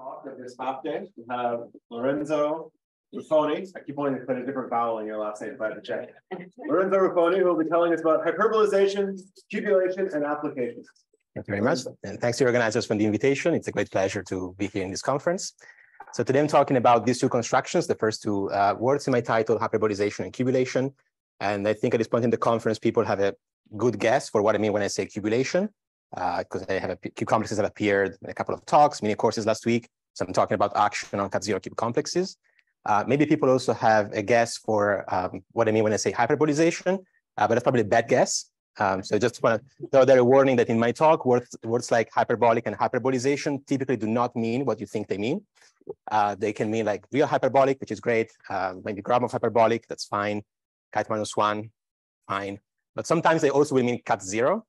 of this half day. We have Lorenzo Ruffoni. I keep wanting to put a different vowel in your last name, but I have to check. Lorenzo Ruffoni, who will be telling us about hyperbolization, cubulation, and applications. Thank you very much. And thanks to the organizers for the invitation. It's a great pleasure to be here in this conference. So today I'm talking about these two constructions, the first two uh, words in my title, hyperbolization and cubulation. And I think at this point in the conference, people have a good guess for what I mean when I say cubulation because uh, I have a, cube complexes have appeared in a couple of talks, mini courses last week. So I'm talking about action on cat zero cube complexes. Uh, maybe people also have a guess for um, what I mean when I say hyperbolization, uh, but that's probably a bad guess. Um, so just want to throw there a warning that in my talk, words, words like hyperbolic and hyperbolization typically do not mean what you think they mean. Uh, they can mean like real hyperbolic, which is great. Uh, maybe Gromov hyperbolic, that's fine. Cat minus one, fine. But sometimes they also will mean cat zero,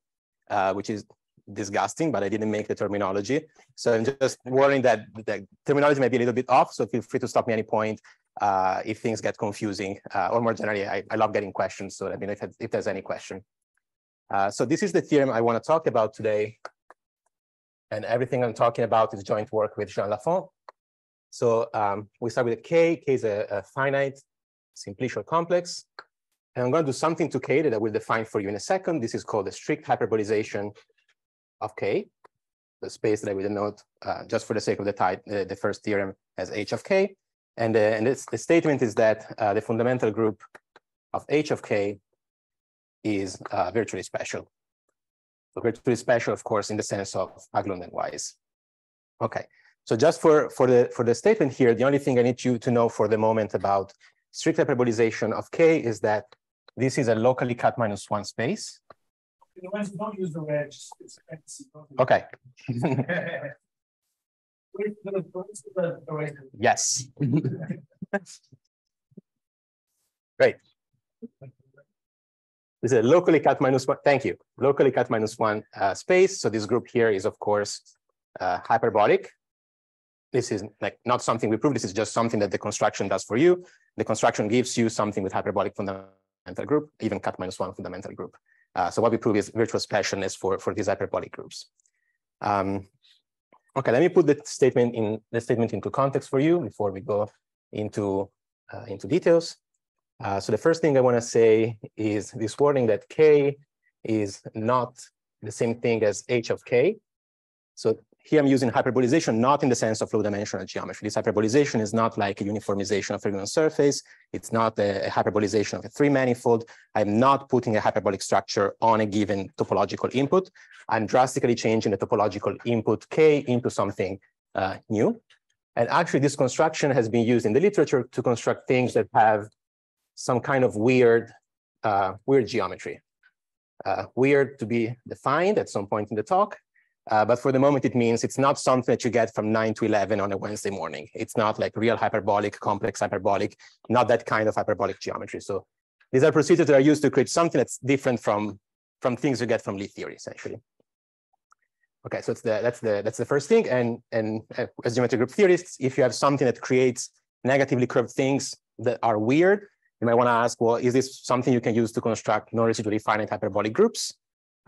uh, which is disgusting, but I didn't make the terminology. So I'm just warning that the terminology may be a little bit off. So feel free to stop me any point uh, if things get confusing, uh, or more generally, I, I, love getting questions. So let me know if, if there's any question. Uh, so this is the theorem I want to talk about today. And everything I'm talking about is joint work with Jean Lafont. So um, we start with a K. K is a, a finite simplicial complex. And I'm going to do something to K that I will define for you in a second. This is called the strict hyperbolization of K, the space that we denote uh, just for the sake of the type, uh, the first theorem as H of K. And, uh, and this, the statement is that uh, the fundamental group of H of K is uh, virtually special. So virtually special, of course, in the sense of Haglund and Wise. Okay, so just for, for, the, for the statement here, the only thing I need you to know for the moment about strict hyperbolization of K is that this is a locally cat minus one space don't use the wedge. Okay. yes. Great. This is a locally cat minus one. Thank you. Locally cat minus one uh, space. So this group here is, of course, uh, hyperbolic. This is like not something we prove. This is just something that the construction does for you. The construction gives you something with hyperbolic fundamental group, even cat minus one fundamental group. Uh, so what we prove is virtual specialness for, for these hyperbolic groups. Um, okay, let me put the statement in the statement into context for you before we go into, uh, into details. Uh, so the first thing I want to say is this warning that K is not the same thing as H of K. So here I'm using hyperbolization, not in the sense of low-dimensional geometry. This hyperbolization is not like a uniformization of a given surface. It's not a, a hyperbolization of a three-manifold. I'm not putting a hyperbolic structure on a given topological input. I'm drastically changing the topological input K into something uh, new. And actually, this construction has been used in the literature to construct things that have some kind of weird, uh, weird geometry. Uh, weird to be defined at some point in the talk, uh, but for the moment, it means it's not something that you get from 9 to 11 on a Wednesday morning. It's not like real hyperbolic, complex hyperbolic, not that kind of hyperbolic geometry. So these are procedures that are used to create something that's different from, from things you get from Lie theory, essentially. Okay, so it's the, that's, the, that's the first thing. And, and uh, as geometric group theorists, if you have something that creates negatively curved things that are weird, you might want to ask, well, is this something you can use to construct non-residually finite hyperbolic groups?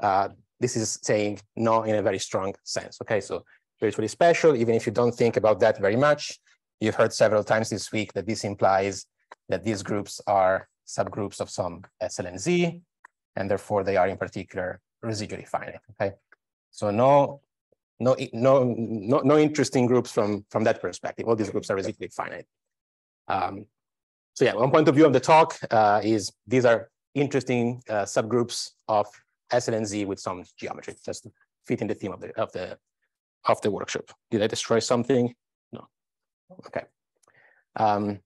Uh, this is saying no in a very strong sense. Okay, so virtually special, even if you don't think about that very much, you've heard several times this week that this implies that these groups are subgroups of some SLNZ, and therefore they are in particular residually finite. Okay, so no, no, no, no, no interesting groups from from that perspective. All these groups are residually finite. Um, so yeah, one point of view of the talk uh, is these are interesting uh, subgroups of SLNZ with some geometry, just to fit in the theme of the of the of the workshop. Did I destroy something? No. Okay. Um,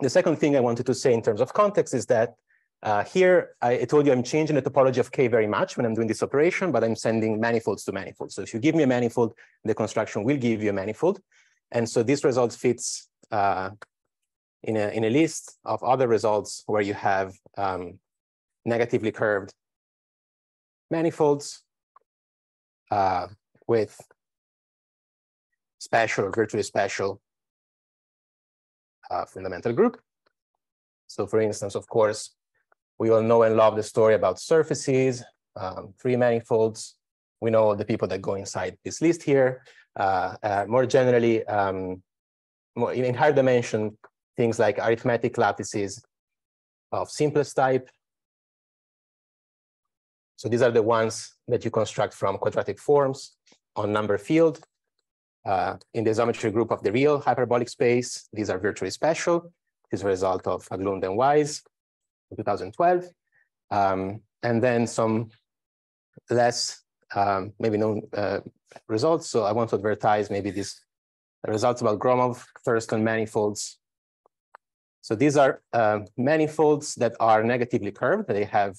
the second thing I wanted to say in terms of context is that uh, here I, I, told you I'm changing the topology of K very much when I'm doing this operation, but I'm sending manifolds to manifolds. So if you give me a manifold, the construction will give you a manifold. And so this result fits uh, in, a, in a list of other results where you have um, negatively curved manifolds uh, with special virtually special uh, fundamental group. So for instance, of course, we all know and love the story about surfaces, um, three-manifolds. We know the people that go inside this list here. Uh, uh, more generally, um, more in higher dimension, things like arithmetic lattices of simplest type. So these are the ones that you construct from quadratic forms on number field. Uh, in the isometry group of the real hyperbolic space, these are virtually special. This is a result of Haglund and Wise in 2012. Um, and then some less um, maybe known uh, results. So I want to advertise maybe these results about Gromov Thurston manifolds. So these are uh, manifolds that are negatively curved. They have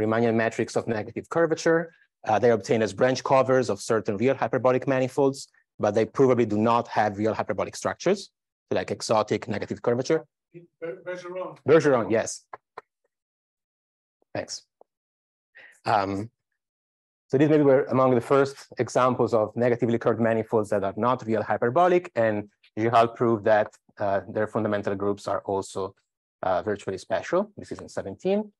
Riemannian metrics of negative curvature. Uh, they obtain as branch covers of certain real hyperbolic manifolds, but they probably do not have real hyperbolic structures, so like exotic negative curvature. Bergeron. Bergeron, yes. Thanks. Um, so these maybe were among the first examples of negatively curved manifolds that are not real hyperbolic, and Giralt proved that uh, their fundamental groups are also uh, virtually special. This is in 17.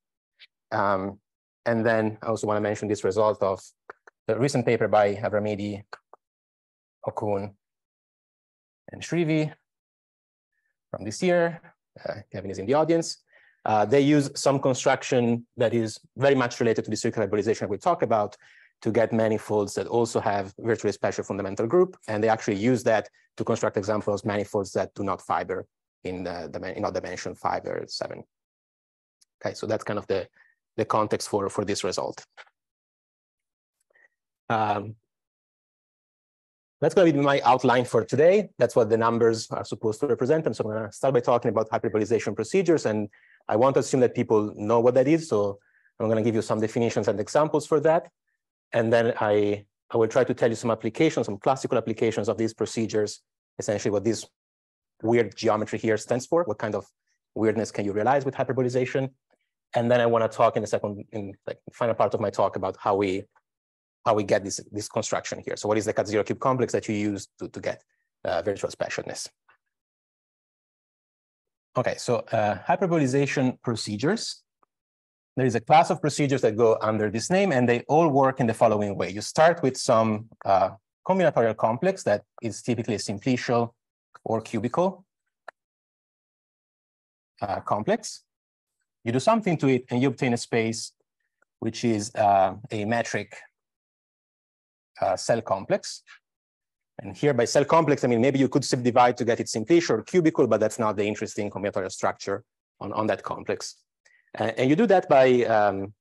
Um, and then I also want to mention this result of the recent paper by Avramidi, Okun, and Schreve from this year. Uh, Kevin is in the audience. Uh, they use some construction that is very much related to the circular hyperbolization we talked about to get manifolds that also have virtually special fundamental group. And they actually use that to construct examples manifolds that do not fiber in the, in dimension five or seven. Okay, so that's kind of the, the context for, for this result. Um, that's going to be my outline for today. That's what the numbers are supposed to represent. And so I'm going to start by talking about hyperbolization procedures. And I want to assume that people know what that is. So I'm going to give you some definitions and examples for that. And then I, I will try to tell you some applications, some classical applications of these procedures, essentially what this weird geometry here stands for, what kind of weirdness can you realize with hyperbolization. And then I want to talk in the second, in the final part of my talk about how we how we get this, this construction here. So what is the cat zero cube complex that you use to, to get uh, virtual specialness? Okay, so uh, hyperbolization procedures. There is a class of procedures that go under this name, and they all work in the following way. You start with some uh, combinatorial complex that is typically a simplicial or cubical uh, complex. You do something to it, and you obtain a space which is uh, a metric uh, cell complex. And here by cell complex, I mean, maybe you could subdivide to get it simplicial or cubical, but that's not the interesting combinatorial structure on, on that complex. Uh, and you do that by, um,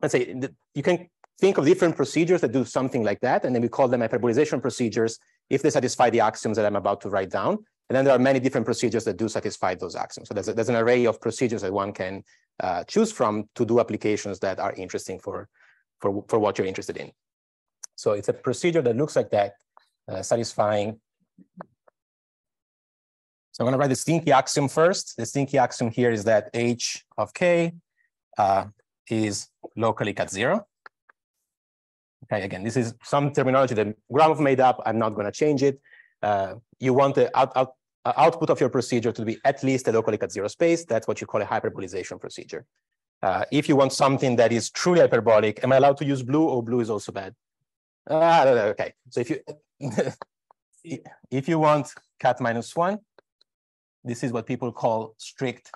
let's say, you can think of different procedures that do something like that, and then we call them hyperbolization procedures if they satisfy the axioms that I'm about to write down. And then there are many different procedures that do satisfy those axioms. So there's, a, there's an array of procedures that one can uh, choose from to do applications that are interesting for, for, for what you're interested in. So it's a procedure that looks like that, uh, satisfying. So I'm going to write the stinky axiom first. The stinky axiom here is that h of k uh, is locally cat zero. Okay, again, this is some terminology that Gromov made up. I'm not going to change it. Uh, you want the out, out, uh, output of your procedure to be at least a locally cat zero space. That's what you call a hyperbolization procedure. Uh, if you want something that is truly hyperbolic, am I allowed to use blue or blue is also bad? Ah, no, no, okay. So if you if you want cat minus one, this is what people call strict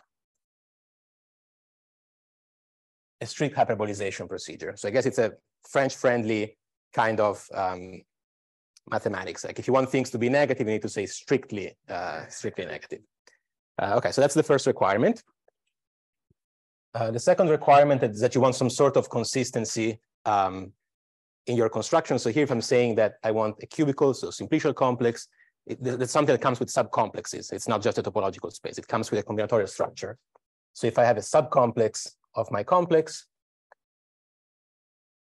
a strict hyperbolization procedure. So I guess it's a French-friendly kind of um, mathematics. Like if you want things to be negative, you need to say strictly, uh, strictly negative. Uh, okay, so that's the first requirement. Uh, the second requirement is that you want some sort of consistency um, in your construction. So here, if I'm saying that I want a cubicle, so simplicial complex, it, that's something that comes with subcomplexes. It's not just a topological space. It comes with a combinatorial structure. So if I have a subcomplex of my complex,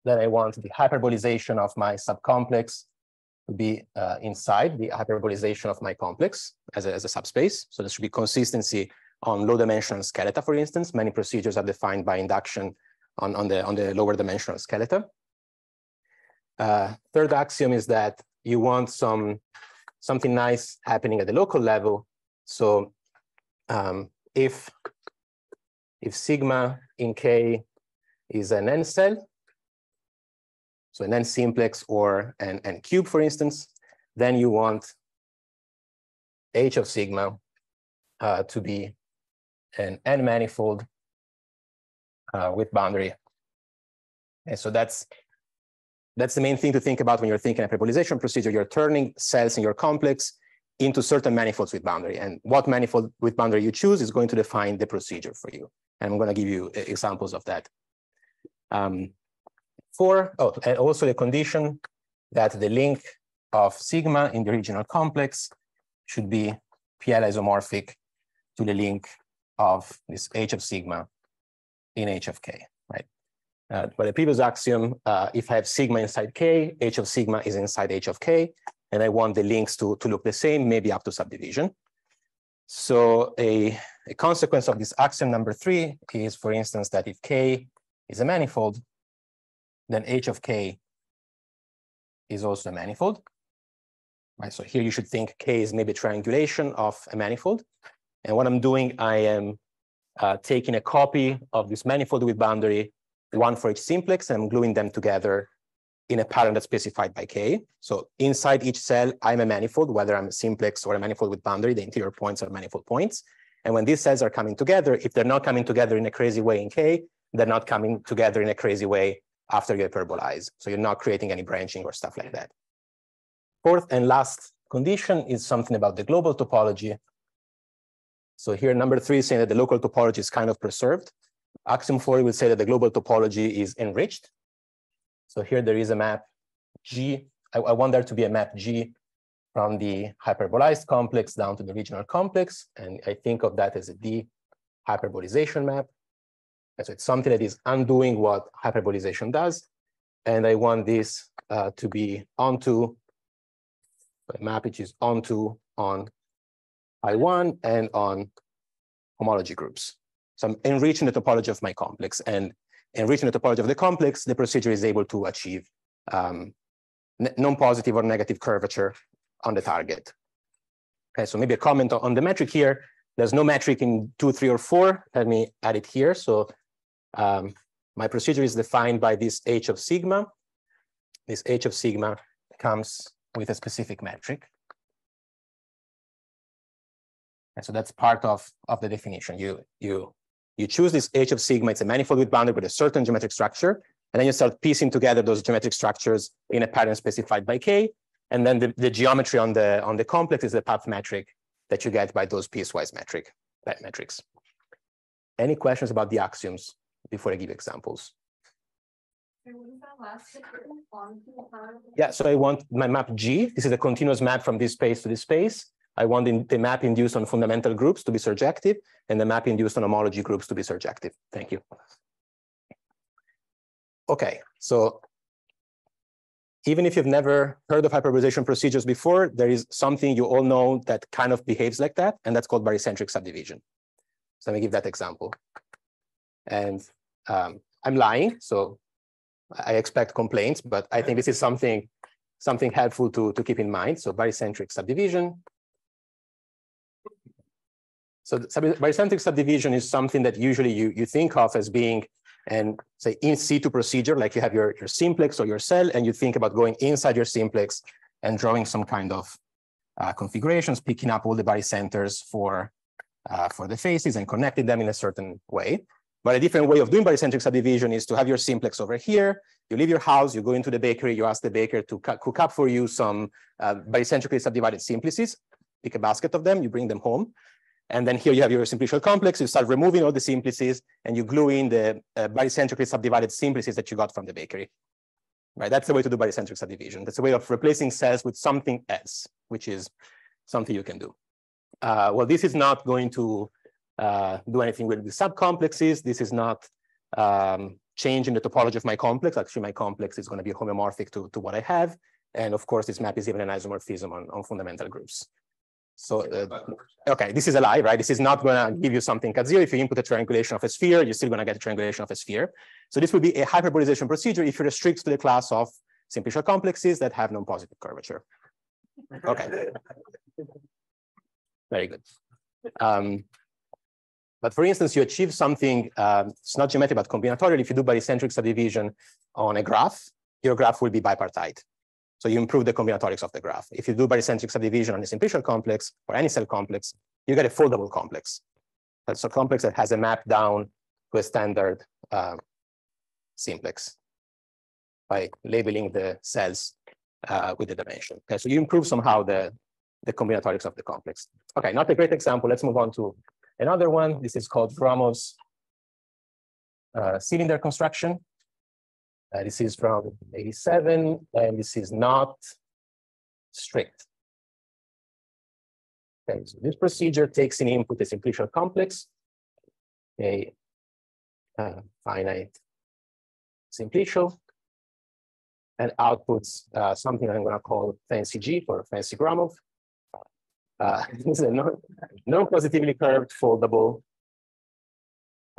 then I want the hyperbolization of my subcomplex to be uh, inside the hyperbolization of my complex as a, as a subspace. So there should be consistency on low dimensional skeleta, for instance. Many procedures are defined by induction on, on, the, on the lower dimensional skeleta. Uh, third axiom is that you want some something nice happening at the local level. So um, if if sigma in K is an n cell, so an n simplex or an n cube, for instance, then you want H of sigma uh, to be an n manifold uh, with boundary. And so that's that's the main thing to think about when you're thinking hyperbolization procedure. You're turning cells in your complex into certain manifolds with boundary. And what manifold with boundary you choose is going to define the procedure for you. And I'm going to give you examples of that. Um, oh, and also the condition that the link of sigma in the original complex should be PL isomorphic to the link of this H of sigma in H of K, right? Uh, but the previous axiom, uh, if I have sigma inside K, H of sigma is inside H of K, and I want the links to, to look the same, maybe up to subdivision. So a, a consequence of this axiom number three is, for instance, that if K is a manifold, then H of K is also a manifold. Right, so here you should think K is maybe triangulation of a manifold. And what I'm doing, I am uh, taking a copy of this manifold with boundary, one for each simplex, and I'm gluing them together in a pattern that's specified by K. So inside each cell, I'm a manifold, whether I'm a simplex or a manifold with boundary, the interior points are manifold points. And when these cells are coming together, if they're not coming together in a crazy way in K, they're not coming together in a crazy way after you hyperbolize. So you're not creating any branching or stuff like that. Fourth and last condition is something about the global topology. So here, number three is saying that the local topology is kind of preserved. Axiom four will say that the global topology is enriched. So here there is a map G. I, I want there to be a map G from the hyperbolized complex down to the regional complex. And I think of that as a D hyperbolization map. So it's something that is undoing what hyperbolization does. And I want this uh, to be onto a map which is onto on I1 and on homology groups. So I'm enriching the topology of my complex and enriching the topology of the complex, the procedure is able to achieve um, non-positive or negative curvature on the target. Okay, so maybe a comment on the metric here. There's no metric in two, three, or four. Let me add it here. So um, my procedure is defined by this H of sigma. This H of sigma comes with a specific metric. And so that's part of, of the definition. You, you, you choose this H of sigma, it's a manifold with boundary with a certain geometric structure, and then you start piecing together those geometric structures in a pattern specified by K. And then the, the geometry on the, on the complex is the path metric that you get by those piecewise metric metrics. Any questions about the axioms before I give examples? Yeah, so I want my map G. This is a continuous map from this space to this space. I want the, map induced on fundamental groups to be surjective and the map induced on homology groups to be surjective. Thank you. Okay, so even if you've never heard of hyperbolization procedures before, there is something you all know that kind of behaves like that, and that's called barycentric subdivision. So let me give that example. And um, I'm lying, so I expect complaints, but I think this is something something helpful to, to keep in mind. So barycentric subdivision. So barycentric subdivision is something that usually you, you think of as being an say in situ procedure, like you have your, your simplex or your cell, and you think about going inside your simplex and drawing some kind of uh, configurations, picking up all the barycenters for, uh, for the faces and connecting them in a certain way. But a different way of doing barycentric subdivision is to have your simplex over here. You leave your house, you go into the bakery, you ask the baker to cook up for you some uh, barycentrically subdivided simplices, pick a basket of them, you bring them home. And then here you have your simplicial complex, you start removing all the simplices and you glue in the uh, barycentrically subdivided simplices that you got from the bakery. Right, that's the way to do barycentric subdivision. That's a way of replacing cells with something else, which is something you can do. Uh, well, this is not going to uh, do anything with the subcomplexes. This is not um, changing the topology of my complex. Actually, my complex is going to be homeomorphic to, to what I have. And of course, this map is even an isomorphism on, on fundamental groups. So, uh, okay, this is a lie, right? This is not going to give you something at zero. If you input a triangulation of a sphere, you're still going to get a triangulation of a sphere. So this would be a hyperbolization procedure if you restrict to the class of simplicial complexes that have non-positive curvature. Okay. Very good. Um, but for instance, you achieve something, um, it's not geometric, but combinatorial. If you do barycentric subdivision on a graph, your graph will be bipartite. So you improve the combinatorics of the graph. If you do barycentric subdivision on a simplicial complex or any cell complex, you get a foldable complex. That's a complex that has a map down to a standard uh, simplex by labeling the cells uh, with the dimension. Okay, so you improve somehow the, the combinatorics of the complex. Okay, not a great example. Let's move on to another one. This is called Gromov's uh, cylinder construction. Uh, this is from 87, and this is not strict. Okay, so this procedure takes in input a simplicial complex, a uh, finite simplicial, and outputs uh, something I'm going to call fancy G for fancy Gromov. Uh, this is a non, non-positively curved foldable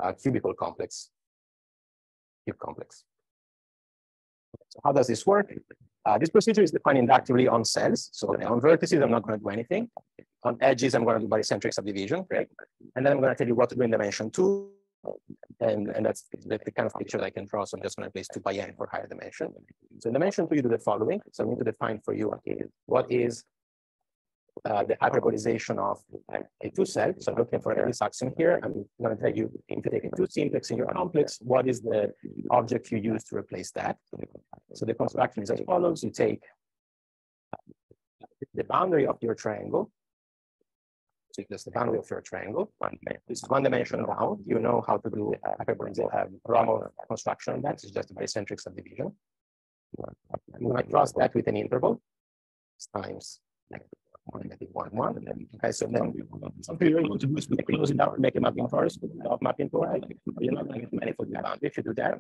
uh, cubical complex, cube complex. So how does this work? Uh, this procedure is defined inductively on cells. So on vertices, I'm not going to do anything. On edges, I'm going to do barycentric subdivision, right? And then I'm going to tell you what to do in dimension two. And, and that's the, kind of picture that I can draw. So I'm just going to place two by n for higher dimension. So in dimension two, you do the following. So I'm going to define for you what is uh, the hyperbolization of a two cell. So looking for this axiom here, I'm going to tell you if you take a two simplex in your complex, what is the object you use to replace that? So the construction is as follows. You take the boundary of your triangle. So that's the boundary of your triangle. This is one dimension down. You know how to do hyperbolization, have Gromov construction on that. It's just a barycentric subdivision. You might cross that with an interval times one negative one one. And then, okay, so then going to do is close it out, make a mapping first, without mapping to right. You're not going to get manifold boundary. If you do that,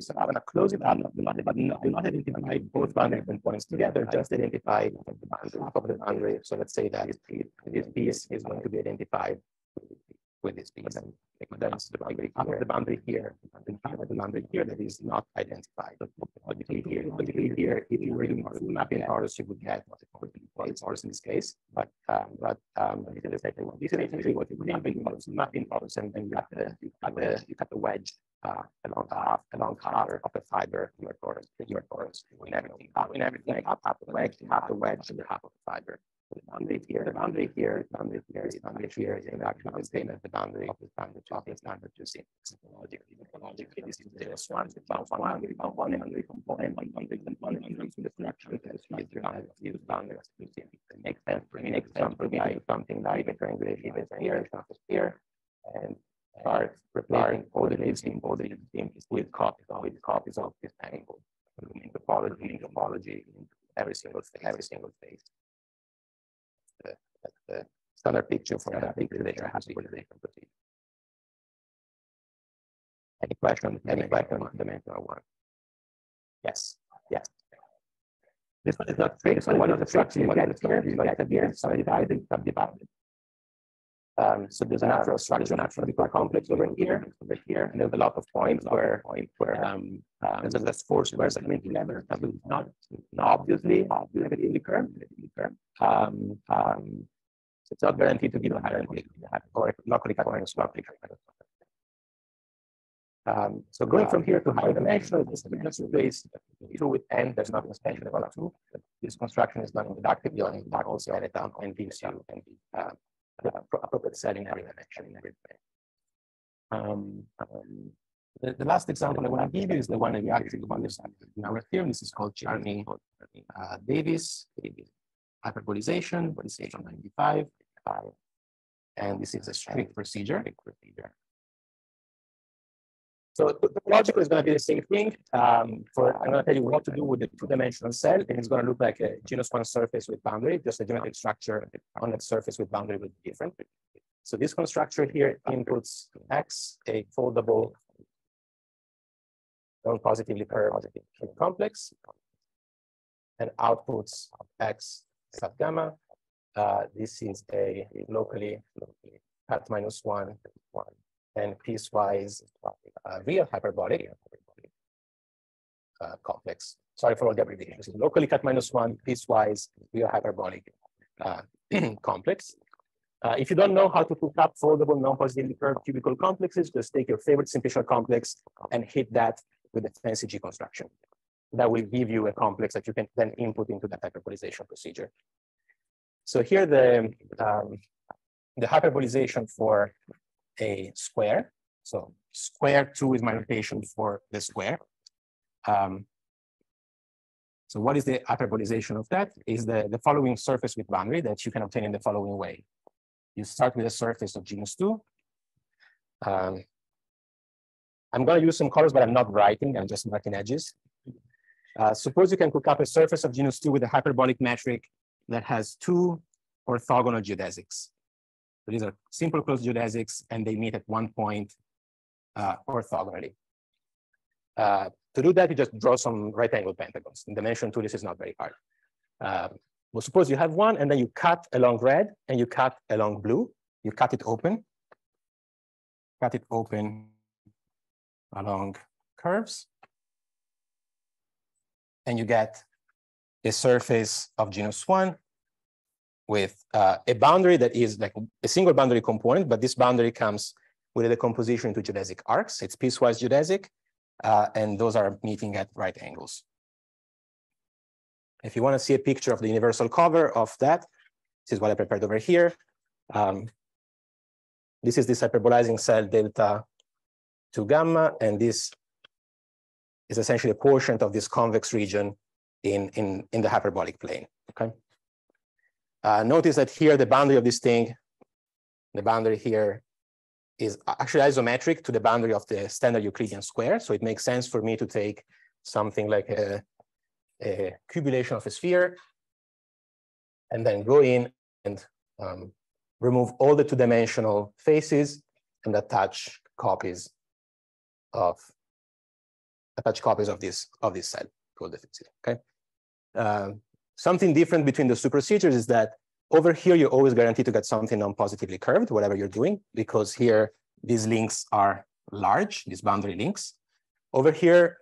so I'm going to close it out, but not, not, not identify both boundary points together, just identify the boundary of the boundary. So let's say that this piece is going to be identified with this piece. And that's the boundary here, the boundary here, and the boundary here that is not identified. Particularly here, particularly here, if you were doing mapping torus, you would get it's torus in this case, but um, but um, this is essentially what you would have in mapping torus, and then you got the you got the you got the wedge uh, along the half along color of the fiber your torus, your torus, in everything, in everything, half the wedge, half the wedge, and half of the fiber the boundary here, the boundary here, the boundary here, the boundary here is in actually the as the boundary of the standard of the standard to see. Logically, logically, this is the one, the bound boundary, bound one, boundary component, one boundary component, and the structure that is derived of these boundaries. It makes sense for me, makes sense for me, something like a triangulation is here, it's not a sphere, and start replacing coordinates in coordinates with copies, with copies of this angle. In topology, in topology, every single every single space the standard picture for that picture that you're happy with the proceed. Any question? Any question on the dimensional one? Yes. Yes. This one is not. So one of the structures you get here, you get here, subdivided, subdivided. Um, so there's a natural structure, natural complex over here, over here, and there's a lot of points where, point where um, uh, there's less squares that coming together. That will not, not obviously, obviously curve, um, um, so it's not guaranteed to be the higher or locally minus locally um, so going from here to higher dimensional, this dimensional space, two with n, there's nothing special about two. This construction is done inductively on the also it down gives you and uh, setting every dimension in every dimension. Um, um, the, the, last example I want to give you is the one that we actually understand in our theorem. This is called Charney uh, Davis hyperbolization, bolization 95, and this is a strict procedure. So logic is going to be the same thing. Um, for I'm going to tell you what to do with the two-dimensional cell, and it's going to look like a genus one surface with boundary. Just a geometric structure on that surface with boundary will be different. So this constructor here inputs x, a foldable, non-positively curved complex, and outputs x sub gamma. Uh, this is a locally, cat minus one, one and piecewise uh, real hyperbolic uh, complex. Sorry for all the abbreviations. Locally cat minus one, piecewise real hyperbolic uh, complex. Uh, if you don't know how to hook up foldable non-positively curved cubical complexes, just take your favorite simplicial complex and hit that with the fancy G construction. that will give you a complex that you can then input into that hyperbolization procedure. So here the um, the hyperbolization for a square. So square two is my notation for the square. Um, so what is the hyperbolization of that? Is the, the following surface with boundary that you can obtain in the following way. You start with a surface of genus two. Um, I'm going to use some colors, but I'm not writing. I'm just marking edges. Uh, suppose you can cook up a surface of genus 2 with a hyperbolic metric that has two orthogonal geodesics. So these are simple closed geodesics, and they meet at one point uh, orthogonally. Uh, to do that, you just draw some right angle pentagons. In dimension two, this is not very hard. Uh, well, suppose you have one, and then you cut along red, and you cut along blue. You cut it open, cut it open along curves, and you get a surface of genus one with uh, a boundary that is like a single boundary component, but this boundary comes with a decomposition into geodesic arcs. It's piecewise geodesic, uh, and those are meeting at right angles. If you want to see a picture of the universal cover of that, this is what I prepared over here. Um, this is this hyperbolizing cell delta to gamma, and this is essentially a quotient of this convex region in, in, in the hyperbolic plane, okay? Uh, notice that here, the boundary of this thing, the boundary here is actually isometric to the boundary of the standard Euclidean square. So it makes sense for me to take something like a, a cubulation of a sphere and then go in and um, remove all the two-dimensional faces and attach copies of attach copies of this of this cell called the okay um, Something different between the two procedures is that over here, you're always guaranteed to get something non-positively curved, whatever you're doing, because here, these links are large, these boundary links. Over here,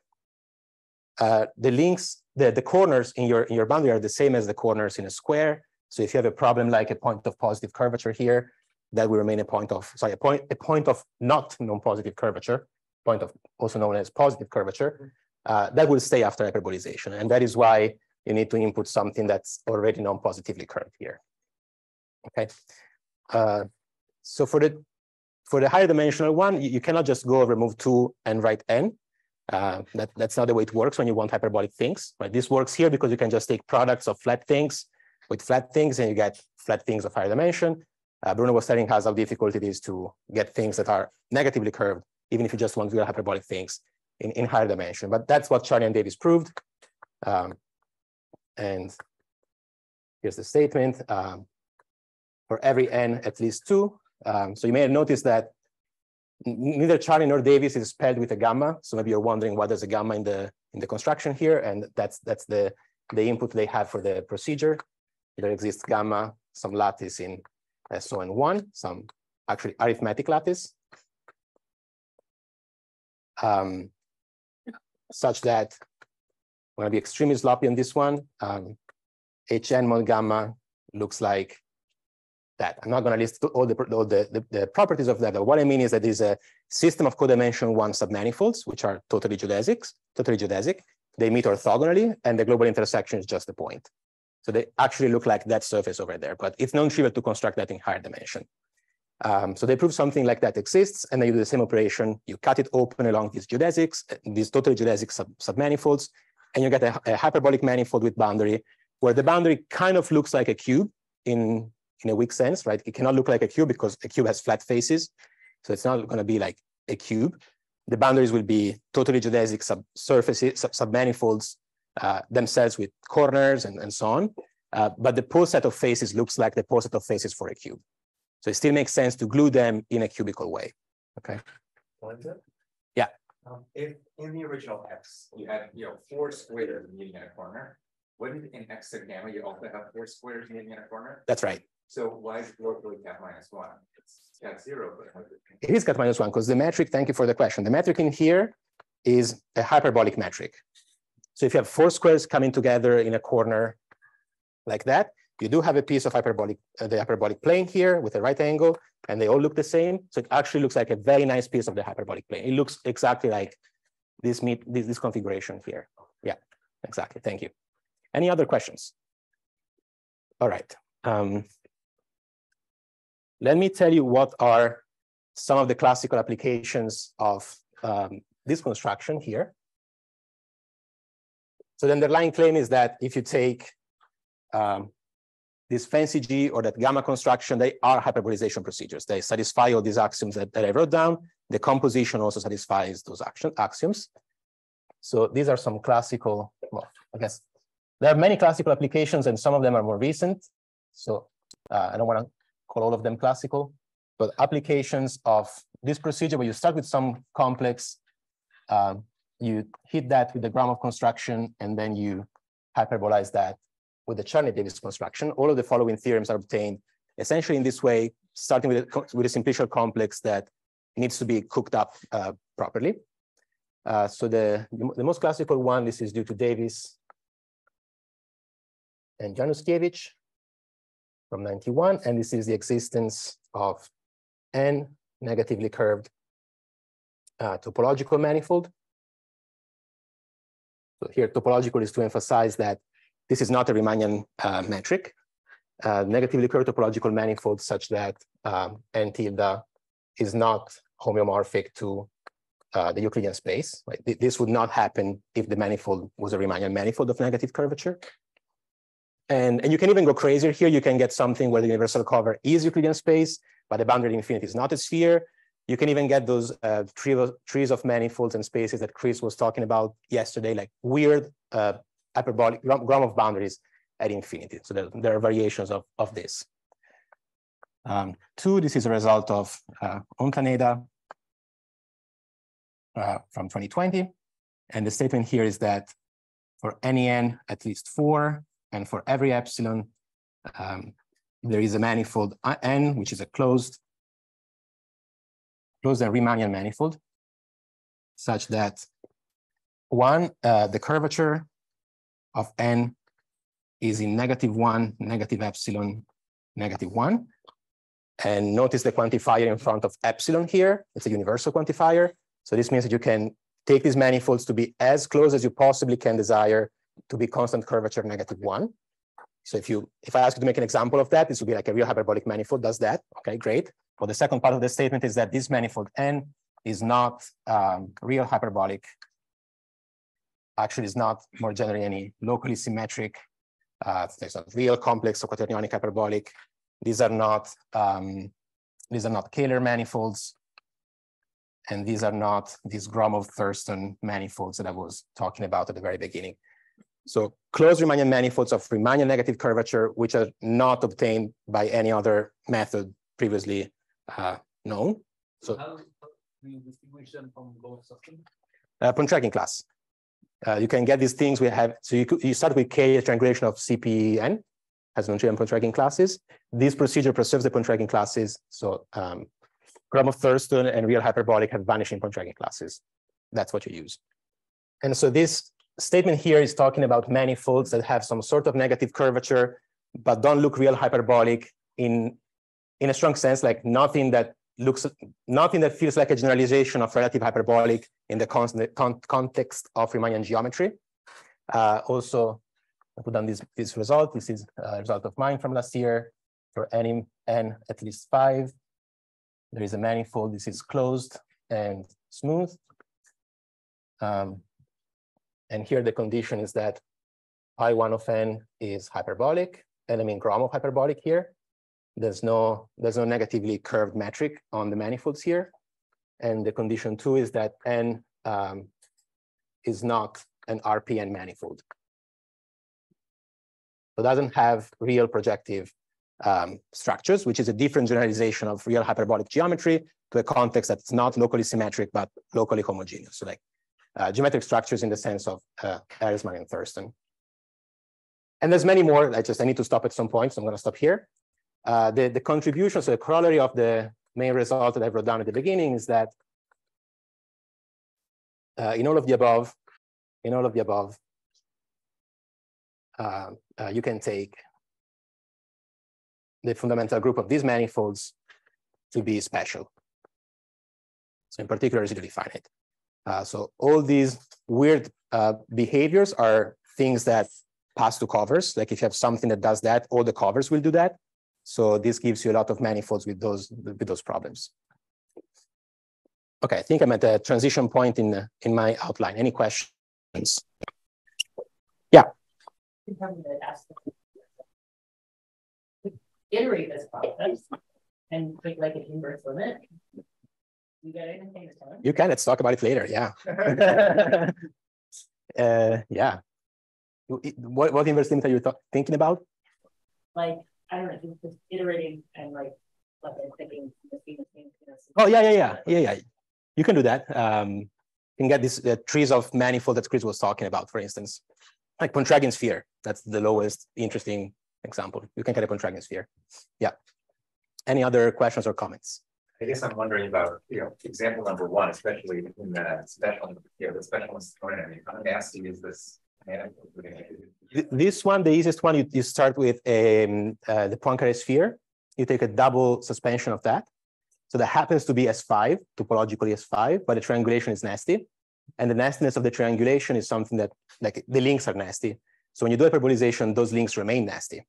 uh, the links, the, the corners in your, in your boundary are the same as the corners in a square. So if you have a problem like a point of positive curvature here, that will remain a point of, sorry, a point, a point of not non-positive curvature, point of also known as positive curvature, uh, that will stay after hyperbolization. And that is why you need to input something that's already non-positively curved here. Okay. Uh, so for the for the higher dimensional one, you, you, cannot just go remove two and write n. Uh, that, that's not the way it works when you want hyperbolic things. Right? This works here because you can just take products of flat things with flat things and you get flat things of higher dimension. Uh, Bruno was telling us how difficult it is to get things that are negatively curved, even if you just want real hyperbolic things in, in higher dimension. But that's what Charney and Davis proved. Um, and here's the statement. Um, for every n, at least two. Um, so you may have noticed that neither Charney nor Davis is spelled with a gamma. So maybe you're wondering why there's a gamma in the in the construction here, and that's that's the the input they have for the procedure. There exists gamma, some lattice in SON one, some actually arithmetic lattice, um, such that I'm going to be extremely sloppy on this one. Um, HN mod gamma looks like that. I'm not going to list all, the, all the, the, the, properties of that. But what I mean is that there's a system of codimension one submanifolds, which are totally geodesics, totally geodesic. They meet orthogonally, and the global intersection is just the point. So they actually look like that surface over there, but it's non-trivial to construct that in higher dimension. Um, so they prove something like that exists, and they do the same operation. You cut it open along these geodesics, these totally geodesic sub submanifolds, and you get a, a, hyperbolic manifold with boundary where the boundary kind of looks like a cube in, in a weak sense, right? It cannot look like a cube because a cube has flat faces. So it's not going to be like a cube. The boundaries will be totally geodesic sub surfaces, sub submanifolds uh, themselves with corners and, and so on. Uh, but the poset of faces looks like the poset of faces for a cube. So it still makes sense to glue them in a cubical way. Okay. Yeah. Um, if in the original X, you had, you know, four squares meeting in a corner, wouldn't in X sub gamma, you also have four squares meeting in a corner? That's right. So why is it locally cat minus one? It's cat zero, but. It is cat minus one because the metric, thank you for the question. The metric in here is a hyperbolic metric. So if you have four squares coming together in a corner like that, you do have a piece of hyperbolic, uh, the hyperbolic plane here with a right angle, and they all look the same. So it actually looks like a very nice piece of the hyperbolic plane. It looks exactly like this meet this, this configuration here. Yeah. exactly. Thank you. Any other questions? All right. Um, let me tell you what are some of the classical applications of um, this construction here. So the underlying claim is that if you take um, this fancy G or that gamma construction, they are hyperbolization procedures. They satisfy all these axioms that, that I wrote down. The composition also satisfies those action, axioms. So these are some classical, well, I guess there are many classical applications and some of them are more recent. So uh, I don't want to call all of them classical, but applications of this procedure where you start with some complex, um, you hit that with the Gromov construction, and then you hyperbolize that with the Charney-Davis construction. All of the following theorems are obtained essentially in this way, starting with a, with a simplicial complex that needs to be cooked up uh, properly. Uh, so the, the most classical one, this is due to Davis and Januszkiewicz from 91, and this is the existence of n negatively curved uh, topological manifold. So here, topological is to emphasize that this is not a Riemannian uh, metric. Uh, negatively curved topological manifold such that um, n tilde is not homeomorphic to uh, the Euclidean space. Right? This would not happen if the manifold was a Riemannian manifold of negative curvature. And, and you can even go crazier here. You can get something where the universal cover is Euclidean space, but the boundary infinity is not a sphere. You can even get those uh, trees of manifolds and spaces that Chris was talking about yesterday, like weird uh, hyperbolic of boundaries at infinity. So there, there are variations of, of this. Um, two, this is a result of uh, uh, from 2020. And the statement here is that for any n at least four, and for every epsilon, um, there is a manifold n, which is a closed, closed and Riemannian manifold, such that one, uh, the curvature of n is in negative one, negative epsilon, negative one. And notice the quantifier in front of epsilon here. It's a universal quantifier. So this means that you can take these manifolds to be as close as you possibly can desire to be constant curvature negative one. So if you if I ask you to make an example of that, this would be like a real hyperbolic manifold does that. Okay, great. But the second part of the statement is that this manifold n is not um, real hyperbolic. Actually, is not more generally any locally symmetric. Uh, there's a real complex or quaternionic hyperbolic. These are not um, these are not Kähler manifolds, and these are not these Gromov-Thurston manifolds that I was talking about at the very beginning. So closed Riemannian manifolds of Riemannian negative curvature, which are not obtained by any other method previously uh, known. So how do you distinguish them from both systems? Uh, Pontryagin class. Uh, you can get these things we have. So you, you start with K triangulation of CPN as non-trivial classes. This procedure preserves the Pontryagin classes. So um, Thurston and real hyperbolic have vanishing Pontryagin classes. That's what you use. And so this statement here is talking about manifolds that have some sort of negative curvature, but don't look real hyperbolic in, in a strong sense, like nothing that looks, nothing that feels like a generalization of relative hyperbolic in the con con context of Riemannian geometry. Uh, also, I put down this, this result. This is a result of mine from last year. For any n at least five, there is a manifold. This is closed and smooth. Um, and here the condition is that I1 of n is hyperbolic, and I mean Gromov hyperbolic here. There's no, there's no negatively curved metric on the manifolds here. And the condition two is that n um, is not an RPN manifold. So doesn't have real projective um, structures, which is a different generalization of real hyperbolic geometry to a context that's not locally symmetric, but locally homogeneous. So like uh, geometric structures in the sense of uh, Ehresmann and Thurston. And there's many more. I just I need to stop at some point, so I'm going to stop here. Uh, the, the contribution, so the corollary of the main result that I wrote down at the beginning is that uh, in all of the above, in all of the above, uh, uh, you can take the fundamental group of these manifolds to be special. So in particular, residually finite. Uh, so all these weird uh, behaviors are things that pass to covers. Like if you have something that does that, all the covers will do that. So this gives you a lot of manifolds with those with those problems. Okay, I think I'm at the transition point in in my outline. Any questions? Yeah. Iterate this process and create like an inverse limit. You got anything to tell? You can. Let's talk about it later. Yeah. uh, yeah. What what inverse limit are you thinking about? Like I don't know, just iterating and like like I'm thinking. Oh yeah, yeah, yeah, yeah, yeah. You can do that. Um, you can get these uh, trees of manifold that Chris was talking about, for instance, like Pontryagin sphere. That's the lowest interesting example. You can get a Pontryagin sphere. Yeah. Any other questions or comments? I guess I'm wondering about, you know, example number one, especially in the special, you know, the special component. I mean, how nasty is this? This one, the easiest one, you, you start with um, uh, the Poincare sphere. You take a double suspension of that. So that happens to be S5, topologically S5, but the triangulation is nasty. And the nastiness of the triangulation is something that, like, the links are nasty. So when you do hyperbolization, those links remain nasty.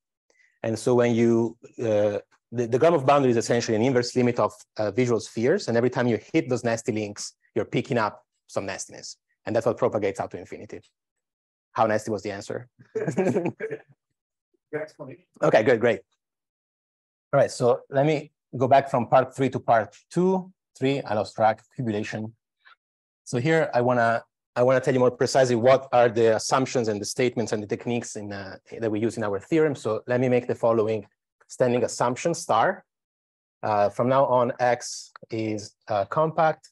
And so when you, uh, the, the Gromov boundary is essentially an inverse limit of uh, visual spheres. And every time you hit those nasty links, you're picking up some nastiness. And that's what propagates out to infinity. How nasty was the answer? okay, good, great. All right, so let me go back from part three to part two, three, I lost track, cubulation. So here I wanna I wanna tell you more precisely what are the assumptions and the statements and the techniques in, uh, that we use in our theorem. So let me make the following standing assumption star. Uh, from now on, X is uh, compact,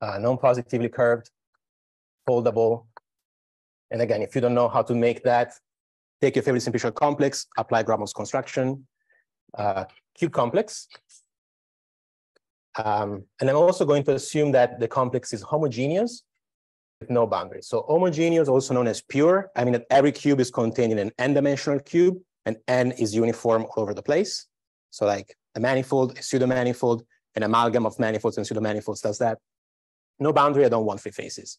uh, non-positively curved, foldable. And again, if you don't know how to make that, take your favorite simplicial complex, apply Gromov's construction, uh, cube complex. Um, and I'm also going to assume that the complex is homogeneous with no boundaries. So homogeneous, also known as pure, I mean that every cube is contained in an n-dimensional cube and n is uniform all over the place. So like a manifold, a pseudo-manifold, an amalgam of manifolds and pseudo-manifolds does that. No boundary, I don't want free faces.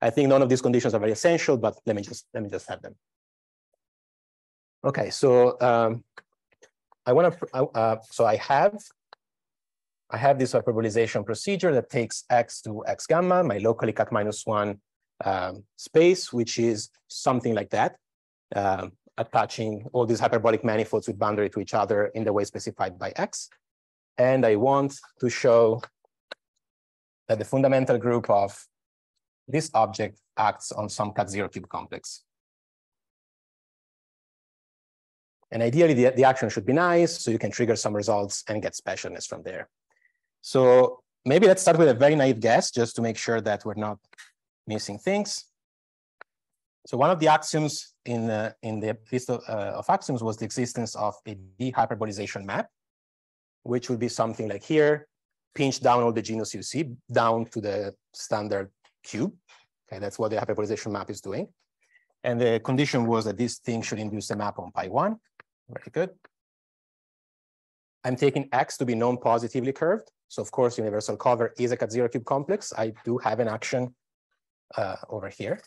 I think none of these conditions are very essential, but let me just let me just have them. Okay, so um, I want to, uh, so I have, I have this hyperbolization procedure that takes x to x gamma, my locally cat minus one um, space, which is something like that, um, attaching all these hyperbolic manifolds with boundary to each other in the way specified by x. And I want to show that the fundamental group of this object acts on some cat zero cube complex. And ideally, the, the action should be nice, so you can trigger some results and get specialness from there. So maybe let's start with a very naive guess, just to make sure that we're not missing things. So one of the axioms in the, in the list of, uh, of axioms was the existence of a d-hyperbolization map, which would be something like here, pinch down all the genus you see down to the standard cube. Okay, that's what the hyperbolization map is doing. And the condition was that this thing should induce a map on pi one. Very good. I'm taking X to be non-positively curved. So of course, universal cover is a cat zero cube complex. I do have an action uh, over here.